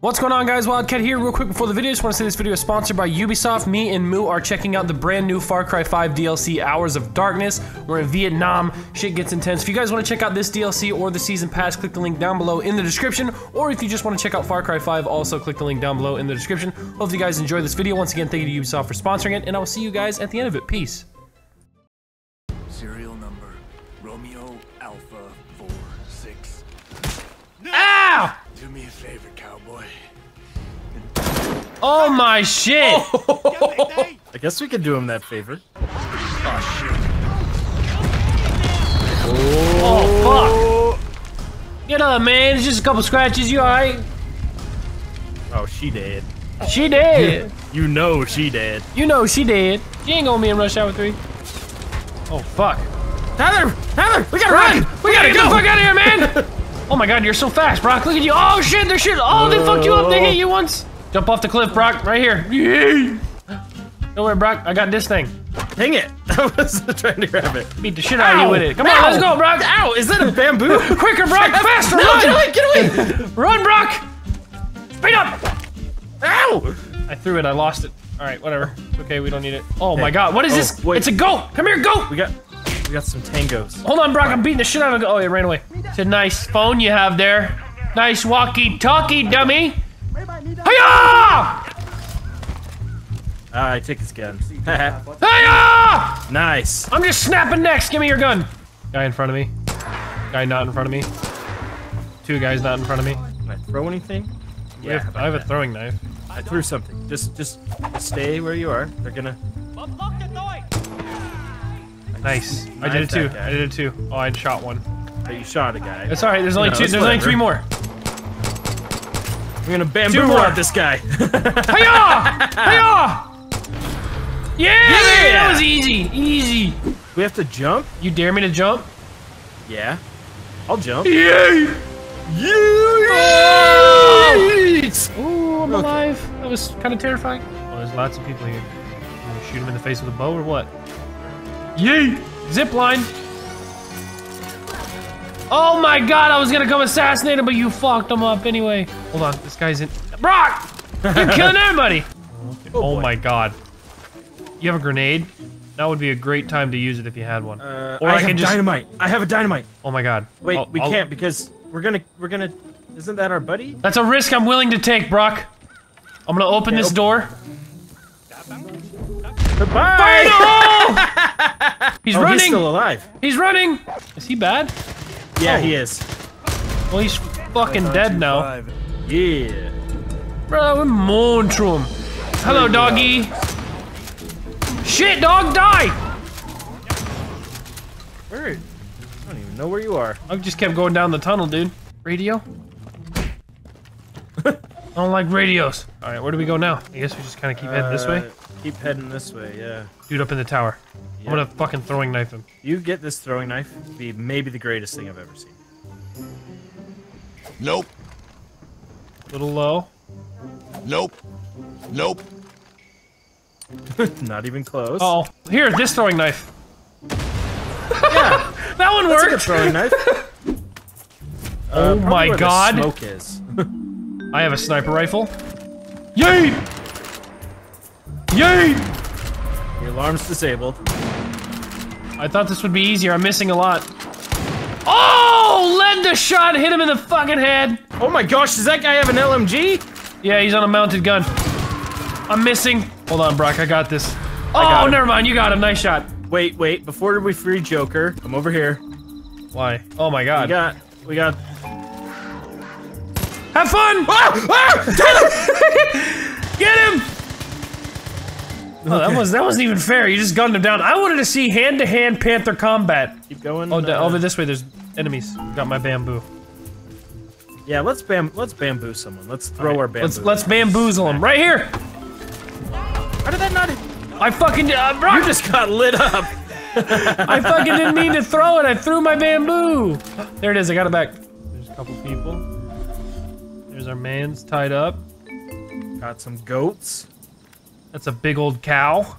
What's going on guys, Wildcat here. Real quick before the video, just want to say this video is sponsored by Ubisoft. Me and Moo are checking out the brand new Far Cry 5 DLC, Hours of Darkness. We're in Vietnam, shit gets intense. If you guys want to check out this DLC or the Season Pass, click the link down below in the description. Or if you just want to check out Far Cry 5, also click the link down below in the description. Hope you guys enjoy this video. Once again, thank you to Ubisoft for sponsoring it, and I will see you guys at the end of it. Peace. Serial number Romeo Alpha 46. Ow! Do me a favor, cowboy. Oh my shit! I guess we could do him that favor. Oh shit. Oh fuck! Get up, man. It's just a couple scratches. You alright? Oh, she dead. She did. You know she dead. You know she did. She ain't gonna be in Rush Hour 3. Oh, fuck. Tyler! Tyler! We gotta Run! run! We gotta get the fuck out of here, man! oh my god, you're so fast, Brock. Look at you. Oh shit, they're shit. Oh, they fucked you up. They hit you once. Jump off the cliff, Brock. Right here. Yay! Don't worry, Brock. I got this thing. Dang it! I was trying to grab it. Beat the shit out of you with it. Come Ow! on, let's go, Brock. Ow! Is that a bamboo? Quicker, Brock. Faster, no, run. get away! Get away! Run, Brock. Speed up. Ow! I threw it. I lost it. All right, whatever. It's okay. We don't need it. Oh my god, what is Oh, this? wait. It's a goat. Come here, goat. We got we got some tangos. Hold on, Brock. I'm beating the shit out of a. Oh, it ran away. It's a nice phone you have there. Nice walkie-talkie, dummy. Hiya! Ah, I take his gun. Hiya! nice. I'm just snapping next. Give me your gun. Guy in front of me. Guy not in front of me. Two guys not in front of me. Can I throw anything? I have, I have a throwing knife. I threw something. Just just stay where you are. They're gonna. Nice. I did it too. guy. I did it too. Oh, I shot one. Oh, you shot a guy. It's all right. There's only No, two. it's There's only three more. We're gonna bamboo more. rod this guy. Hiya! Hiya! Yeah, man, that was easy. Easy. we have to jump. You dare me to jump? Yeah. I'll jump. Yay! Yeet! Ooh, I'm Okay. alive. That was kind of terrifying. Oh, there's lots of people here. Shoot him in the face with a bow or what? Yay! Zip line. Oh my god, I was gonna come assassinate him, but you fucked him up anyway. Hold on, this guy's in. Brock! You're killing everybody! Oh, boy. my god. You have a grenade? That would be a great time to use it if you had one. Uh, Or I, I have can just- dynamite. I have a dynamite. Oh my god. Wait, I'll- we I'll- can't because we're gonna we're gonna. Isn't that our buddy? That's a risk I'm willing to take, Brock. I'm gonna open Okay, this op- door. Goodbye. Fire in the hole! He's oh, running! he's still alive. He's running! Is he bad? Yeah, Oh. he is. Well, he's fucking dead now. Five. Yeah. Bro, we moan to him. Hello, doggy. Shit, dog, die! Where? I don't even know where you are. I just kept going down the tunnel, dude. Radio? I don't like radios. All right, where do we go now? I guess we just kind of keep heading this way. Uh, Keep heading this way. Yeah. Dude up in the tower. Yep. I'm gonna fucking throwing knife him. You get this throwing knife. Be maybe the greatest thing I've ever seen. Nope. Little low. Nope. Nope. Not even close. Uh oh, here, this throwing knife. yeah. That one That's a good worked. throwing knife. Oh Uh, probably my where the God. Smoke is. I have a sniper rifle. Yeet! Yeet! Your alarm's disabled. I thought this would be easier. I'm missing a lot. Oh! Led the shot, hit him in the fucking head. Oh my gosh, does that guy have an LMG? Yeah, he's on a mounted gun. I'm missing. Hold on, Brock. I got this. Oh, got never mind. You got him. Nice shot. Wait, wait. Before we free Joker, come over here. Why? Oh my god. We got, we got. Have fun! Ah! Ah! Get him! Oh, that was that wasn't even fair. You just gunned him down. I wanted to see hand-to-hand Panther combat. Keep going. Oh, uh, over this way. There's enemies. Got my bamboo. Yeah, let's bam. Let's bamboo someone. Let's throw our bamboo. Let's let's bamboozle him right here. How did that not? I fucking uh, Brock, You just got lit up. I fucking didn't mean to throw it. I threw my bamboo. There it is. I got it back. There's a couple people. There's our man's tied up. Got some goats. That's a big old cow.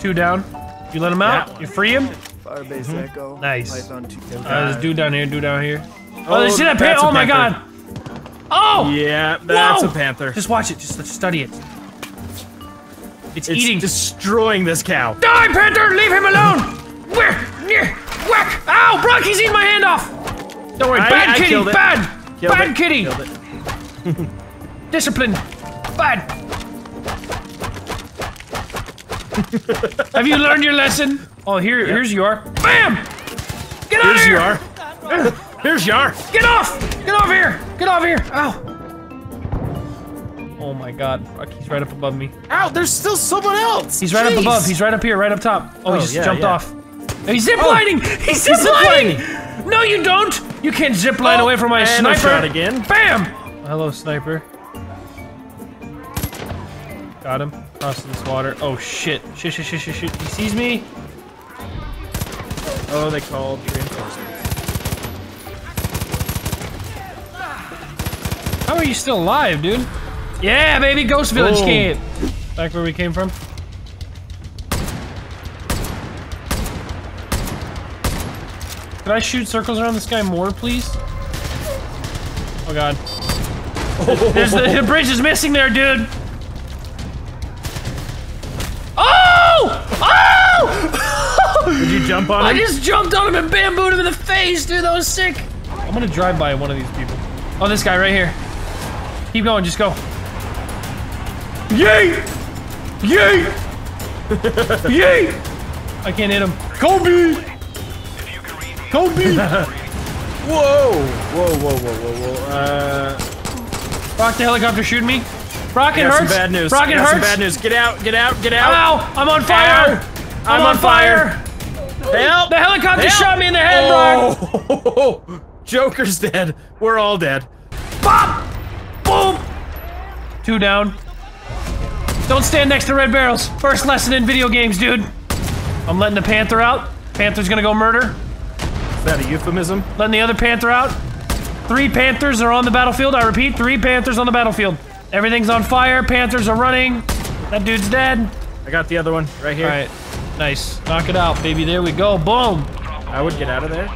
Two down. You let him out? Yeah. You free him? Firebase Echo. Nice. Python 2. Uh, there's dude down here, dude down here. Oh, Oh, there's that that's panther. Oh my god. Oh! Yeah, that's Whoa! a panther. Just watch it. Just let's study it. It's, It's eating. destroying this cow. Die, Panther! Leave him alone! Whack! Nyeh, Whack! Ow! Brock, he's eating my hand off! Don't worry, I- bad I kitty! killed it. Bad! Killed bad it, kitty! Discipline! Bad! Have you learned your lesson? Oh, here, here's you are. Bam! Get out of Here's here! you are. Here's you are. Get off! Get off here! Get off here! Ow! Oh my god, Brock, he's right up above me. Ow, there's still someone else. He's right up above. He's right up here, right up top. Oh, he Oh, just yeah, jumped yeah. off. Oh, he's zip lining. he's zip zip lining. No, you don't. You can't zip line Oh, away from my sniper. shot again. Bam. Hello, sniper. Got him. Crossing this water. Oh shit! Shit! Shit! Shit! Shit! Shit! He sees me. Oh, they called reinforcements. How are you still alive, dude? Yeah, baby, Ghost Village Boom. camp. Back where we came from. Could I shoot circles around this guy more, please? Oh god. There's the, the bridge is missing there, dude. Oh! Oh! Did you jump on I just jumped on him and bambooed him in the face, dude. That was sick. I'm gonna drive by one of these people. Oh, this guy right here. Keep going, just go. Yay! Yay! Yay! I can't hit him. Kobe! Kobe! Whoa! Whoa! Whoa! Whoa! Whoa! Whoa! Uh, Brock, the helicopter shooting me. Brock, it hurts. some bad news. Brock, it hurts. bad news. Get out! Get out! Get out! Ow! I'm on fire! Ow. I'm, I'm on on fire. Help! The helicopter Help. shot me in the head, Brock. Oh, Joker's dead. We're all dead. Pop! Boom! Two down. Don't stand next to red barrels. First lesson in video games, dude. I'm letting the panther out. Panther's gonna go murder. That a euphemism? Letting the other panther out. Three panthers are on the battlefield. I repeat, three panthers on the battlefield. Everything's on fire. Panthers are running. That dude's dead. I got the other one right here. All right, nice. Knock it out, baby. There we go. Boom. I would get out of there.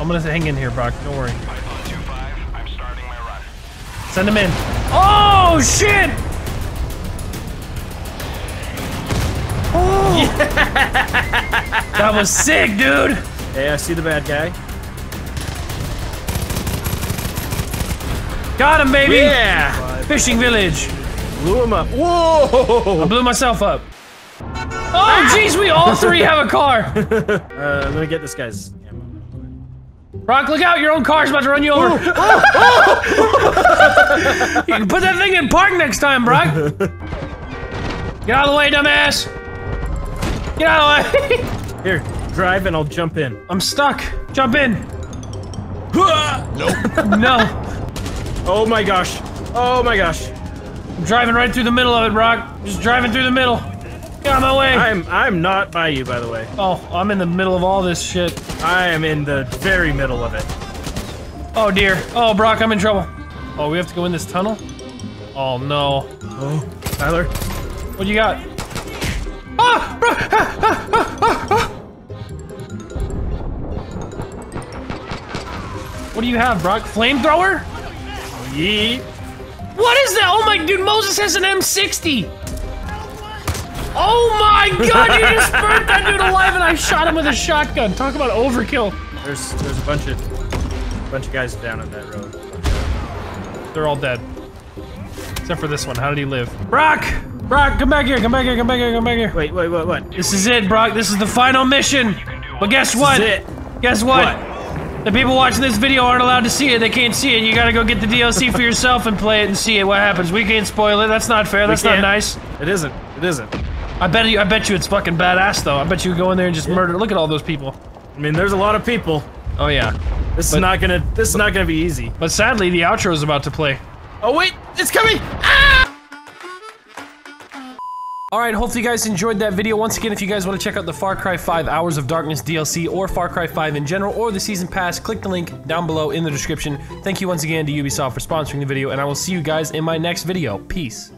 I'm gonna hang in here, Brock. Don't worry. Python 2-5, I'm starting my run. Send him in. Oh shit! Oh. that was sick, dude. Hey, I see the bad guy. Got him, baby. Yeah! Fishing village. Blew him up. Whoa! I blew myself up. Oh, jeez, we all three have a car. Uh, let me get this guy's ammo. Brock, look out! Your own car's about to run you over. you can put that thing in park next time, Brock. Get out of the way, dumbass. Get out of the way. Here, drive and I'll jump in. I'm stuck. Jump in. Nope. No. Oh my gosh. Oh my gosh. I'm driving right through the middle of it, Brock. Just driving through the middle. Get out of my way. I'm I'm not by you, by the way. oh, I'm in the middle of all this shit. I am in the very middle of it. Oh dear. Oh, Brock, I'm in trouble. Oh, we have to go in this tunnel? Oh no. Oh, Tyler. What do you got? Ah! Brock! Ah, ah, ah. What do you have, Brock? Flamethrower? Yeet. What is that? Oh my dude, Moses has an M60. Oh my god, you just burnt that dude alive and I shot him with a shotgun. Talk about overkill. There's there's a bunch of bunch of guys down on that road. They're all dead. Except for this one. How did he live? Brock! Brock, come back here, come back here, come back here, come back here. Wait, wait, what, what? This is it, Brock. This is the final mission. But guess what? is it. Guess what? What? The people watching this video aren't allowed to see it. They can't see it. You gotta go get the DLC for yourself and play it and see it. What happens? We can't spoil it. That's not fair. That's not nice. It isn't. It isn't. I bet you. I bet you it's fucking badass though. I bet you go in there and just murder. Look at all those people. I mean, there's a lot of people. Oh yeah. This But- is not gonna. This is not gonna be easy. But sadly, the outro is about to play. Oh wait, it's coming! All right, hopefully you guys enjoyed that video. Once again, if you guys want to check out the Far Cry 5 Hours of Darkness DLC or Far Cry 5 in general or the Season Pass, click the link down below in the description. Thank you once again to Ubisoft for sponsoring the video, and I will see you guys in my next video. Peace.